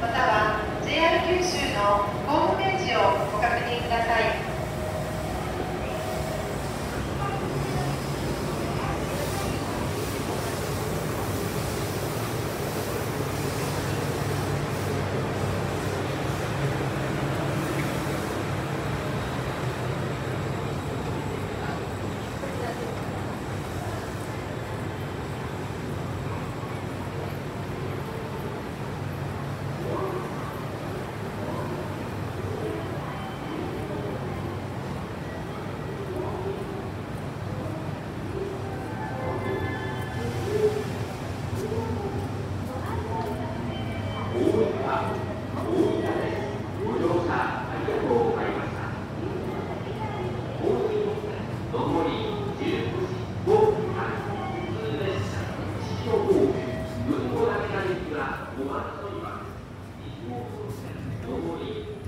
または JR 九州のホームページをご確認ください。大，五万多一万，一万多一万，多一万。